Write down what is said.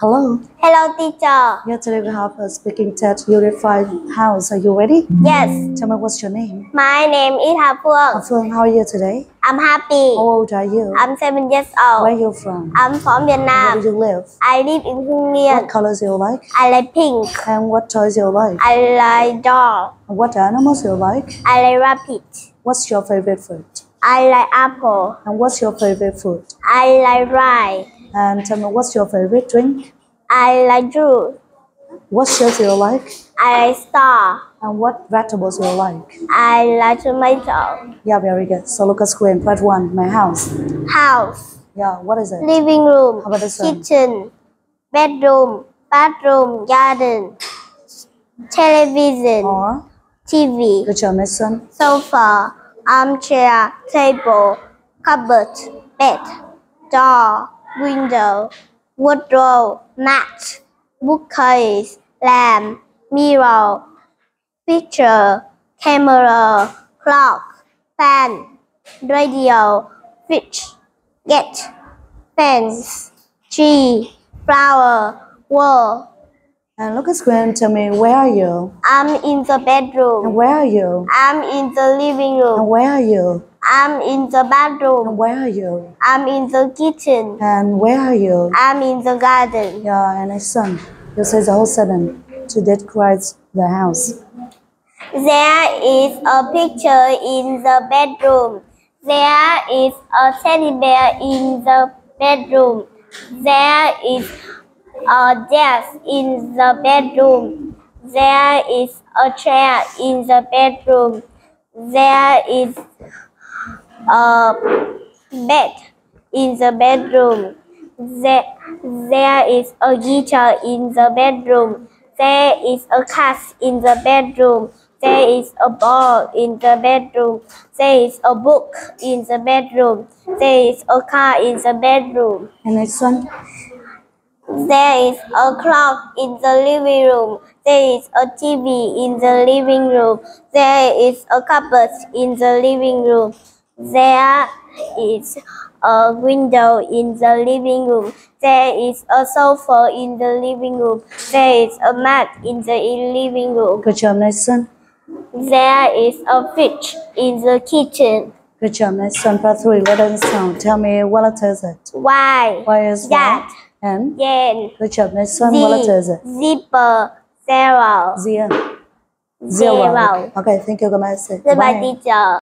Hello. Hello, teacher. Yeah, today we have a speaking test unit 5 house. Are you ready? Yes, Tell me what's your name? my name is Ha Phương. Phương, how are you today? I'm happy. How old are you? I'm seven years old. Where are you from? I'm from Vietnam. Where do you live? I live in Hưng What Yên. colors you like? I like pink. And what toys you like? I like dog. And what animals you like? I like rabbit. What's your favorite food? I like apple. And what's your favorite food? I like rice. And tell me what's your favorite drink? I like juice. What shapes you like? I like star. And what vegetables you like? I like tomato. Yeah, very good. So look at screen. Part one, my house. House. Yeah, what is it? Living room. How about this one? Kitchen. Bedroom. Bathroom. Garden. Television. Or, TV. good job, son. sofa, armchair, table, cupboard, bed, door, window, wardrobe, mat, bookcase, lamp, mirror, picture, camera, clock, fan, radio, fridge, gate, fence, tree, flower, wall. And look at screen. Tell me where are you? I'm in the And bedroom. where are you? I'm in the living And room. where are you? I'm in the And where are you? I'm in the kitchen. And where are you? I'm in the garden. Yeah, and my son. You say the whole sentence to describe the house. There is a picture in the bedroom. There is a teddy bear in the bedroom. There is a desk in the bedroom. There is a chair in the bedroom. There is a bed in the bedroom. There, there is a guitar in the bedroom. There is a cat in the bedroom. There is a ball in the bedroom. There is a book in the bedroom. There is a car in the bedroom. And my son. There is a clock in the living room. There is a TV in the living room. There is a cupboard in the living room. There is a window in the living room. There is a sofa in the living room. There is a mat in the living room. Good job, son. There is a fridge in the kitchen. Good job, my son. Part three, letter and sound. Tell me what letter is it? Why? Why is That. that? And Yen. good job, son. What letter is it? Zipper. Zero. Zero. Zero. Okay, thank you, good message. Goodbye, teacher.